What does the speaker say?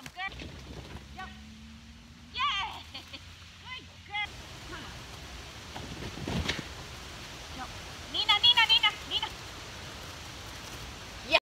some good.